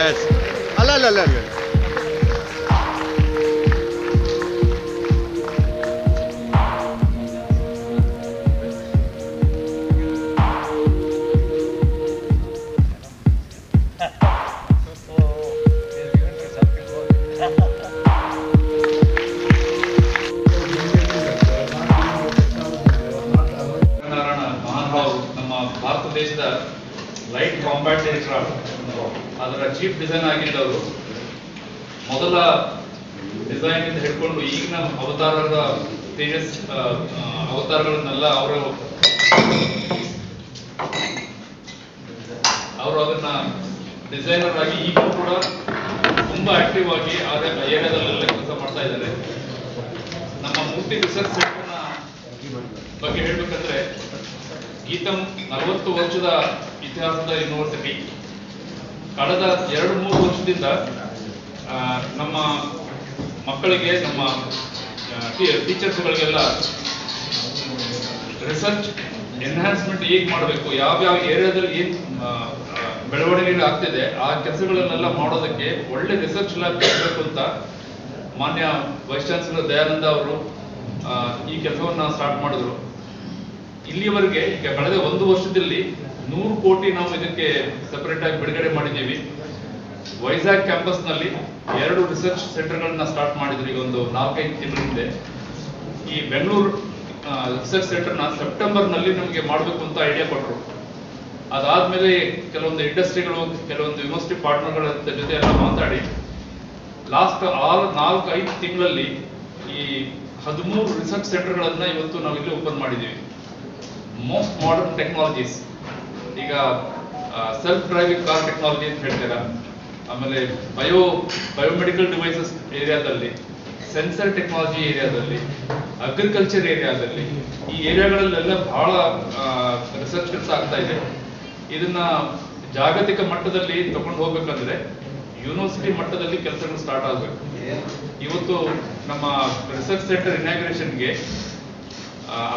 S ಅಲ್ಲ ಅಲ್ಲ ಅಲ್ಲ ಅಲ್ಲ. ಭಾರತ ದೇಶದ ಲೈಟ್ ಕಾಂಬ್ಯಾಟ್ ಏರ್ಕ್ರಾಫ್ಟ್ ಅದರ ಚೀಫ್ ಡಿಸೈನ್ ಆಗಿದ್ದವರು, ಮೊದಲ ಡಿಸೈನ್ ಇಂದ ಹಿಡ್ಕೊಂಡು ಈಗಿನ ಅವತಾರದ ತೇಜಸ್ ಅವತಾರಗಳನ್ನೆಲ್ಲ ಅವರು ಅವರು ಅದನ್ನ ಡಿಸೈನರ್ ಆಗಿ ಈಗಲೂ ಕೂಡ ತುಂಬಾ ಆಕ್ಟಿವ್ ಆಗಿ ಆ ಏರಿಯಾದಲ್ಲೆಲ್ಲ ಕೆಲಸ ಮಾಡ್ತಾ ಇದ್ದಾರೆ. ನಮ್ಮ ಮೂರ್ತಿ ರಿಸರ್ಚ್ ಸೆಂಟರ್ನ ಬಗ್ಗೆ ಹೇಳ್ಬೇಕಂದ್ರೆ, ಗೀತಂ ನಲವತ್ತು ವರ್ಷದ ಇತಿಹಾಸದ ಯೂನಿವರ್ಸಿಟಿ ಕಳೆದ ಎರಡು ಮೂರು ವರ್ಷದಿಂದ ನಮ್ಮ ಮಕ್ಕಳಿಗೆ, ನಮ್ಮ ಟೀಚರ್ಸ್ಗಳಿಗೆಲ್ಲ ರಿಸರ್ಚ್ ಎನ್ಹಾನ್ಸ್ಮೆಂಟ್ ಹೇಗೆ ಮಾಡಬೇಕು ಯಾವ್ಯಾವ ಏರಿಯಾದಲ್ಲಿ ಏನು ಬೆಳವಣಿಗೆ ಆಗ್ತಿದೆ, ಆ ಕೆಲಸಗಳನ್ನೆಲ್ಲ ಮಾಡೋದಕ್ಕೆ ಒಳ್ಳೆ ರಿಸರ್ಚ್ ಲ್ಯಾಬ್ ಮಾಡಬೇಕು ಅಂತ ಮಾನ್ಯ ವೈಸ್ ಚಾನ್ಸಲರ್ ದಯಾನಂದ ಅವರು ಈ ಕೆಲಸವನ್ನ ಸ್ಟಾರ್ಟ್ ಮಾಡಿದ್ರು. ಇಲ್ಲಿಯವರೆಗೆ ಈಗ ಕಳೆದ ಒಂದು ವರ್ಷದಲ್ಲಿ ನೂರು ಕೋಟಿ ನಾವು ಇದಕ್ಕೆ ಸೆಪರೇಟ್ ಆಗಿ ಬಿಡುಗಡೆ ಮಾಡಿದ್ದೀವಿ. ವೈಜಾಗ್ ಕ್ಯಾಂಪಸ್ನಲ್ಲಿ ಎರಡು ರಿಸರ್ಚ್ ಸೆಂಟರ್ಗಳನ್ನ ಸ್ಟಾರ್ಟ್ ಮಾಡಿದ್ರು. ಈಗ ಒಂದು ನಾಲ್ಕೈದು ತಿಂಗಳ ಹಿಂದೆ. ಈ ಬೆಂಗಳೂರು ರಿಸರ್ಚ್ ಸೆಂಟರ್ನ ಸೆಪ್ಟೆಂಬರ್ನಲ್ಲಿ ನಮಗೆ ಮಾಡಬೇಕು ಅಂತ ಐಡಿಯಾ ಕೊಟ್ಟರು ಅದಾದ್ಮೇಲೆ ಕೆಲವೊಂದು ಇಂಡಸ್ಟ್ರಿಗಳು ಕೆಲವೊಂದು ಯೂನಿವರ್ಸಿಟಿ ಪಾರ್ಟ್ನರ್ಗಳ ಜೊತೆ ಎಲ್ಲ ಮಾತಾಡಿ ಲಾಸ್ಟ್ ಆರು, ನಾಲ್ಕು, ಐದು ತಿಂಗಳಲ್ಲಿ ಈ ಹದಿಮೂರು ರಿಸರ್ಚ್ ಸೆಂಟರ್ಗಳನ್ನ ಇವತ್ತು ನಾವು ಇಲ್ಲಿ ಓಪನ್ ಮಾಡಿದ್ದೀವಿ. ಮೋಸ್ಟ್ ಮಾಡರ್ನ್ ಟೆಕ್ನಾಲಜೀಸ್ ಈಗ ಸೆಲ್ಫ್ ಡ್ರೈವಿಂಗ್ ಕಾರ್ ಟೆಕ್ನಾಲಜಿ ಅಂತ ಹೇಳ್ತೀರಾ? ಆಮೇಲೆ ಬಯೋ ಬಯೋಮೆಡಿಕಲ್ ಡಿವೈಸಸ್ ಏರಿಯಾದಲ್ಲಿ ಸೆನ್ಸರ್ ಟೆಕ್ನಾಲಜಿ ಏರಿಯಾದಲ್ಲಿ ಅಗ್ರಿಕಲ್ಚರ್ ಏರಿಯಾದಲ್ಲಿ ಈ ಏರಿಯಾಗಳಲ್ಲೆಲ್ಲ ಬಹಳ ರಿಸರ್ಚ್ ಕೆಲಸ ಆಗ್ತಾ ಇದೆ. ಇದನ್ನ ಜಾಗತಿಕ ಮಟ್ಟದಲ್ಲಿ ತಗೊಂಡು ಹೋಗ್ಬೇಕಂದ್ರೆ ಯೂನಿವರ್ಸಿಟಿ ಮಟ್ಟದಲ್ಲಿ ಕೆಲಸಗಳು ಸ್ಟಾರ್ಟ್ ಆಗಬೇಕು. ಇವತ್ತು ನಮ್ಮ ರಿಸರ್ಚ್ ಸೆಂಟರ್ ಇನಾಗ್ರೇಷನ್ಗೆ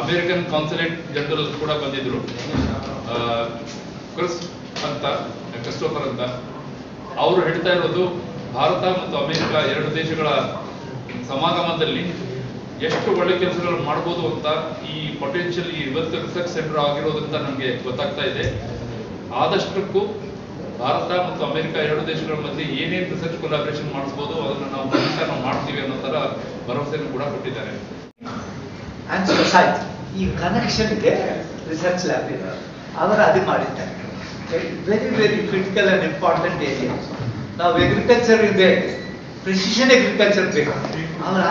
ಅಮೆರಿಕನ್ ಕಾನ್ಸುಲೇಟ್ ಜನರಲ್ ಕೂಡ ಬಂದಿದ್ರು. ಕ್ರಿಸ್ ಅಂತ, ಕ್ರಿಸ್ಟೋಫರ್ ಅಂತ. ಅವರು ಹೇಳ್ತಾ ಇರೋದು, ಭಾರತ ಮತ್ತು ಅಮೆರಿಕ ಎರಡು ದೇಶಗಳ ಸಮಾಗಮದಲ್ಲಿ ಎಷ್ಟು ಒಳ್ಳೆ ಕೆಲಸಗಳು ಮಾಡ್ಬೋದು ಅಂತ ಈ ಪೊಟೆನ್ಷಿಯಲ್ ಇವತ್ತು ರಿಸರ್ಚ್ ಸೆಂಟರ್ ಆಗಿರೋದಂತ ನಮಗೆ ಗೊತ್ತಾಗ್ತಾ ಇದೆ. ಆದಷ್ಟಕ್ಕೂ ಭಾರತ ಮತ್ತು ಅಮೆರಿಕ ಎರಡು ದೇಶಗಳ ಮಧ್ಯೆ ಏನೇನು ರಿಸರ್ಚ್ ಕೊಲಾಬ್ರೇಷನ್ ಮಾಡಿಸ್ಬೋದು, ಅದನ್ನು ನಾವು ನಾವು ಮಾಡ್ತೀವಿ ಅನ್ನೋ ತರ ಭರವಸೆಯನ್ನು ಕೂಡ ಕೊಟ್ಟಿದ್ದಾರೆ. ಅಂಡ್ ಸೊಸೈಟಿ ಈ ಕನೆಕ್ಷನ್ ಇದೆ ರಿಸರ್ಚ್ ಲ್ಯಾಬ್ ಅವರು ಅದು ಮಾಡಿದ್ದಾರೆ very very critical and important area ನಾವು ಅಗ್ರಿಕಲ್ಚರ್ ಇದೆ ಪ್ರಿಸಿಷನ್ ಅಗ್ರಿಕಲ್ಚರ್ ಬೇಕು ಅವರ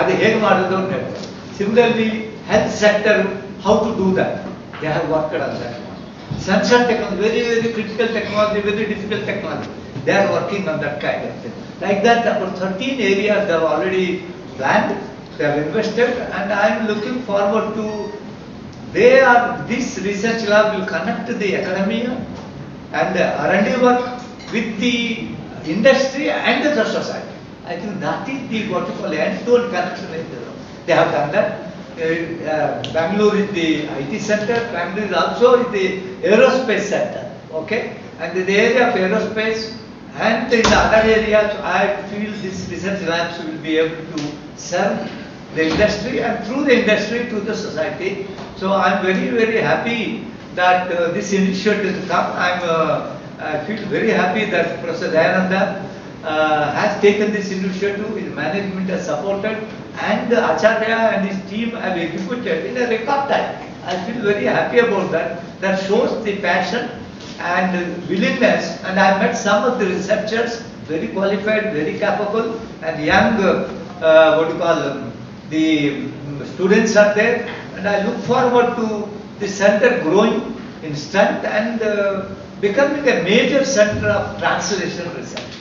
ಅದು ಹೇಗೆ ಮಾಡೋದು similarly health sector how to do that they have worked on that sensor technology, very, very critical technology, very difficult technology. They are working on that kind of thing. Like that, about 13 areas they have already planned, they have invested, and I am looking forward to, they are, this research lab will connect the academia and R&D work with the industry and the society. I think that is the what you call end-to-end connection. They have done that. Uh, uh, Bangalore is the IT center, Bangalore is also the aerospace center, okay? And the area of aerospace and in the other areas, I feel these research labs will be able to serve the industry and through the industry to the society. So I'm very, very happy that uh, this initiative has come. I'm, uh, I feel very happy that Professor Dayananda uh, has taken this initiative, his management has supported, and Acharya and his team have executed in a record time. I feel very happy about that. That shows the passion and willingness, and I met some of the researchers, very qualified, very capable, and young, uh, what do you call them, the students are there, and I look forward to the center growing in strength and uh, becoming a major center of translational research.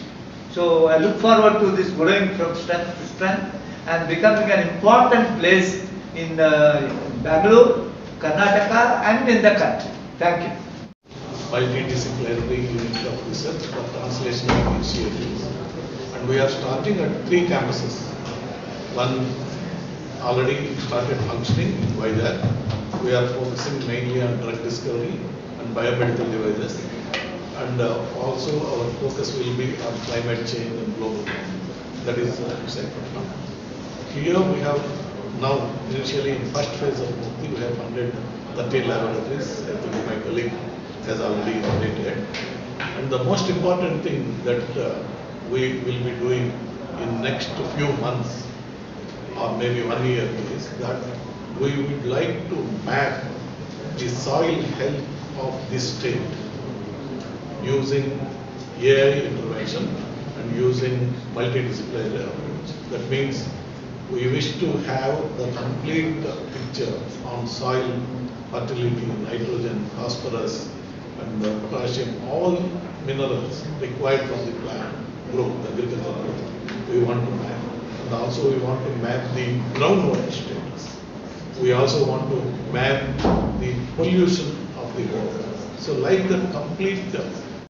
So I look forward to this growing from strength to strength and becoming an important place in uh, Bangalore, Karnataka and in the country. Thank you. multidisciplinary unit of research for translational initiatives. And we are starting at three campuses. One already started functioning in Vizag. We are focusing mainly on drug discovery and biomedical devices. And uh, also our focus will be on climate change and global warming. That is uh, second one. Here we have now initially in first phase of MURTI, we have funded 30 laboratories. I think my colleague has already updated. And the most important thing that uh, we will be doing in next few months or maybe one year is that we would like to map the soil health of this state using AI intervention and using multidisciplinary approach. That means we wish to have the complete picture on soil fertility, nitrogen, phosphorus, and potassium, all minerals required from the plant growth, agricultural growth. We want to map. And also we want to map the groundwater status. We also want to map the pollution of the water. So like the complete